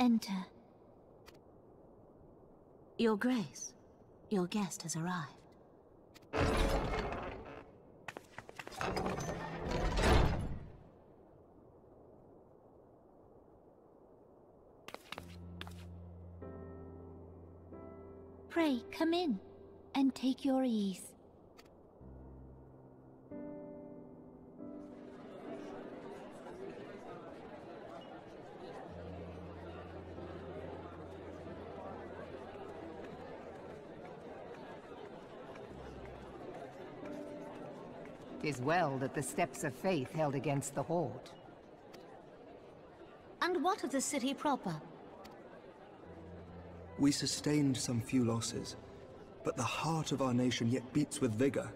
enter. Your Grace, your guest has arrived. Pray, come in, and take your ease. Tis well that the steps of faith held against the Horde. And what of the city proper? We sustained some few losses, but the heart of our nation yet beats with vigor.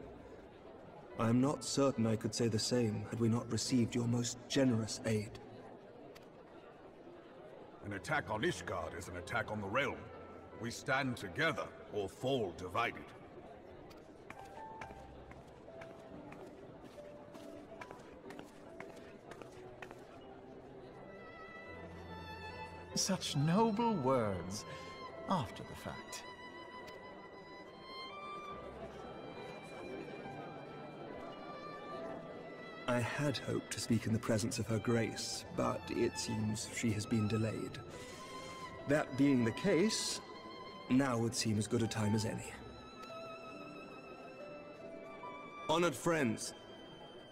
I am not certain I could say the same had we not received your most generous aid. An attack on Ishgard is an attack on the realm. We stand together or fall divided. Such noble words after the fact. I had hoped to speak in the presence of her grace, but it seems she has been delayed. That being the case, now would seem as good a time as any. Honored friends,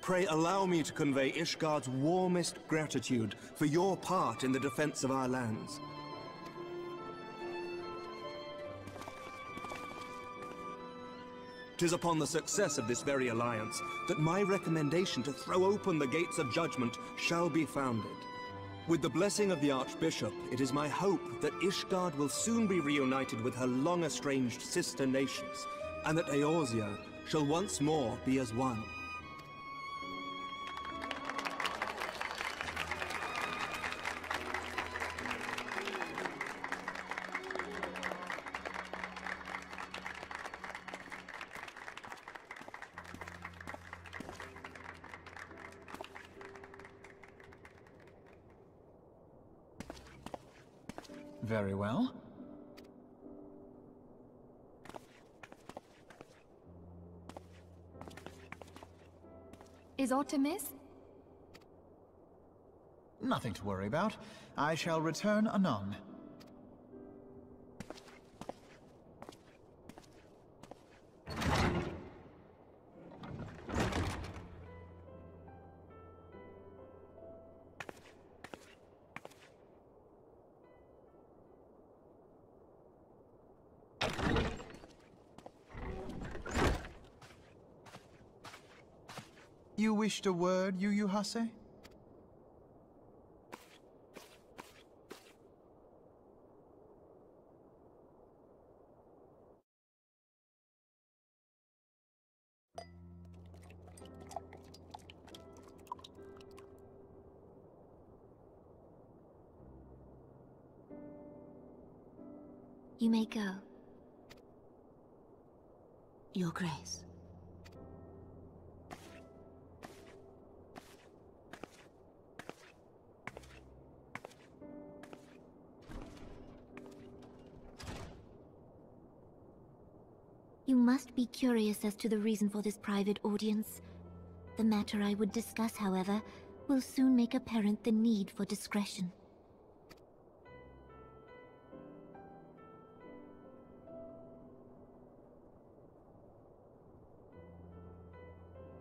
pray allow me to convey Ishgard's warmest gratitude for your part in the defense of our lands. Tis upon the success of this very alliance that my recommendation to throw open the gates of judgment shall be founded. With the blessing of the Archbishop, it is my hope that Ishgard will soon be reunited with her long-estranged sister nations, and that Eorzea shall once more be as one. Very well. Is Artemis? Nothing to worry about. I shall return anon. You wished a word, Yu Yu Hase? You may go. Your Grace. You must be curious as to the reason for this private audience. The matter I would discuss, however, will soon make apparent the need for discretion.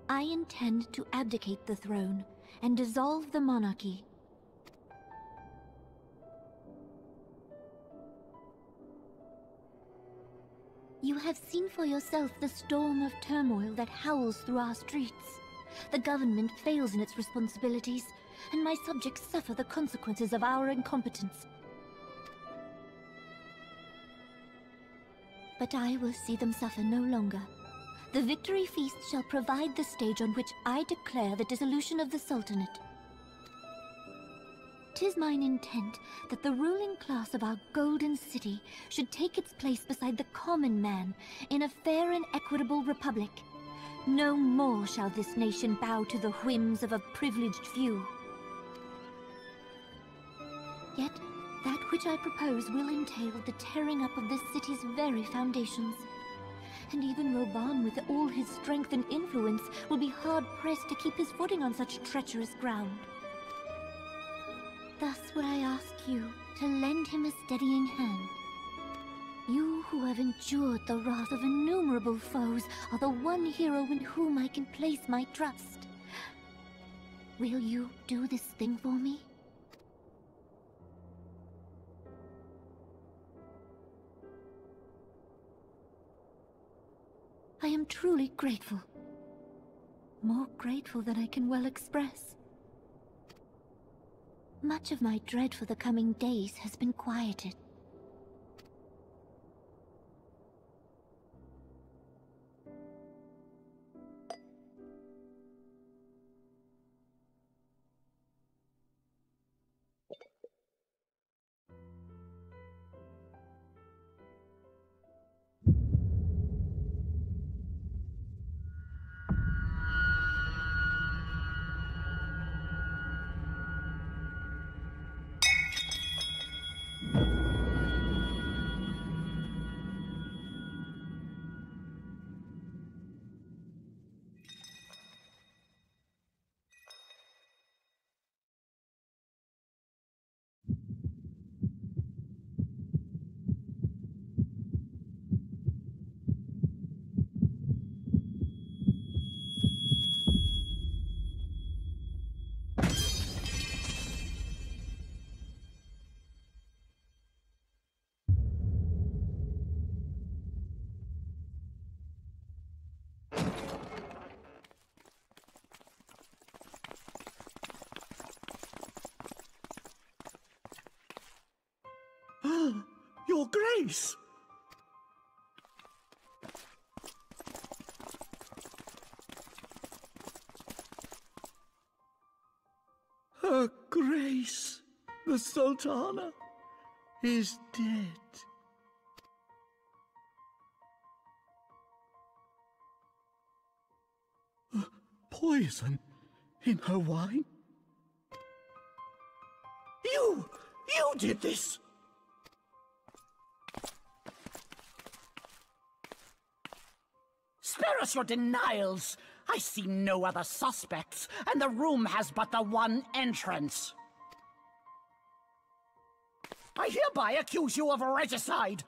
I intend to abdicate the throne and dissolve the monarchy. You have seen for yourself the storm of turmoil that howls through our streets. The government fails in its responsibilities, and my subjects suffer the consequences of our incompetence. But I will see them suffer no longer. The victory feast shall provide the stage on which I declare the dissolution of the Sultanate. Tis mine intent that the ruling class of our golden city should take its place beside the common man in a fair and equitable republic. No more shall this nation bow to the whims of a privileged few. Yet, That which I propose will entail the tearing up of this city's very foundations. And even Raubahn, with all his strength and influence, will be hard-pressed to keep his footing on such treacherous ground. Thus would I ask you to lend him a steadying hand. You who have endured the wrath of innumerable foes are the one hero in whom I can place my trust. Will you do this thing for me? I am truly grateful. More grateful than I can well express. Much of my dread for the coming days has been quieted. Your Grace! Her Grace, the Sultana, is dead. Poison in her wine? You! You did this! Spare us your denials! I see no other suspects, and the room has but the one entrance. I hereby accuse you of regicide!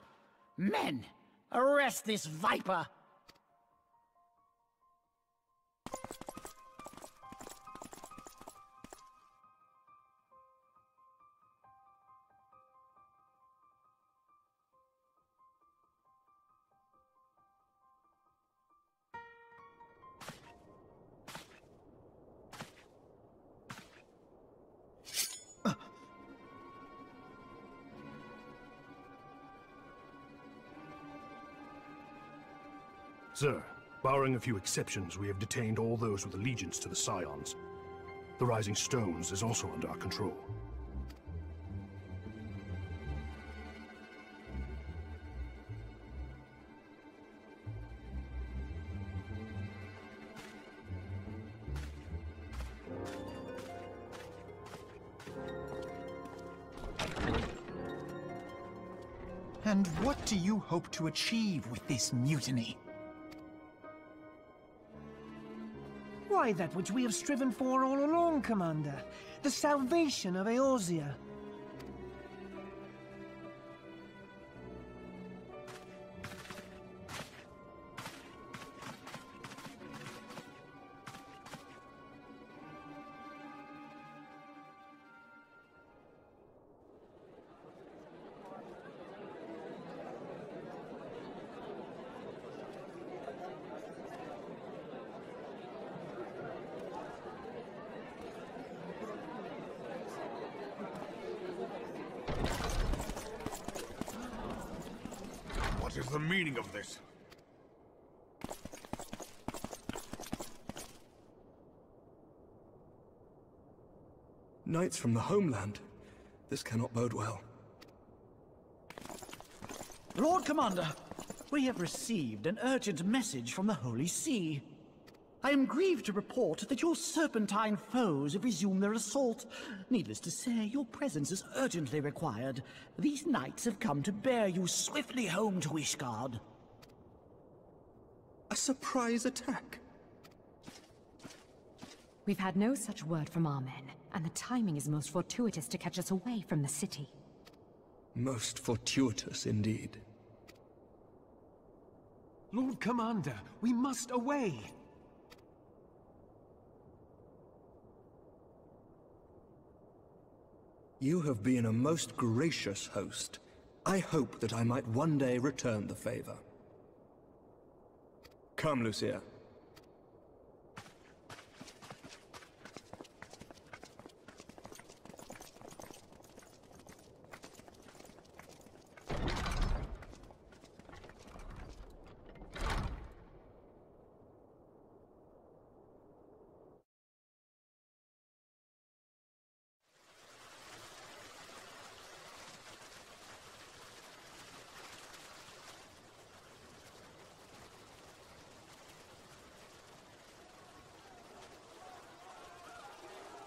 Men, arrest this viper! Sir, barring a few exceptions, we have detained all those with allegiance to the Scions. The Rising Stones is also under our control. And what do you hope to achieve with this mutiny? That which we have striven for all along, Commander. The salvation of Eorzea. The meaning of this? Knights from the homeland. This cannot bode well. Lord Commander, we have received an urgent message from the Holy See. I am grieved to report that your serpentine foes have resumed their assault. Needless to say, your presence is urgently required. These knights have come to bear you swiftly home to Ishgard. A surprise attack? We've had no such word from our men, and the timing is most fortuitous to catch us away from the city. Most fortuitous indeed. Lord Commander, we must away! You have been a most gracious host. I hope that I might one day return the favor. Come, Lucia.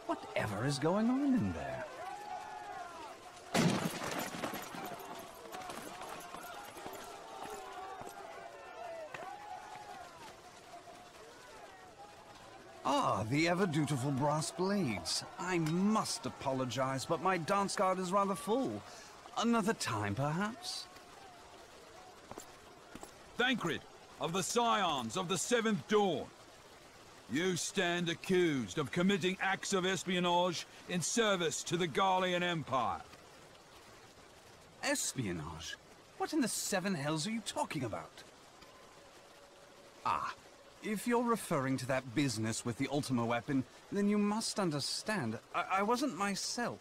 Whatever is going on in there? Ah, the ever-dutiful brass blades. I must apologize, but my dance card is rather full. Another time, perhaps? Thancred, of the Scions of the Seventh Dawn. You stand accused of committing acts of espionage in service to the Garlean Empire. Espionage? What in the seven hells are you talking about? Ah, if you're referring to that business with the Ultima weapon, then you must understand, I, I wasn't myself.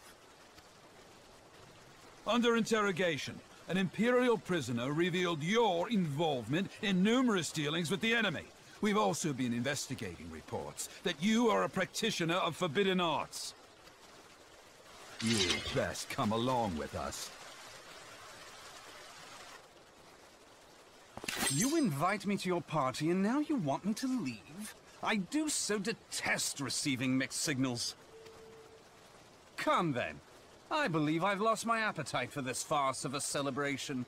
Under interrogation, an Imperial prisoner revealed your involvement in numerous dealings with the enemy. We've also been investigating reports that you are a practitioner of forbidden arts. You'd best come along with us. You invite me to your party and now you want me to leave? I do so detest receiving mixed signals. Come then. I believe I've lost my appetite for this farce of a celebration.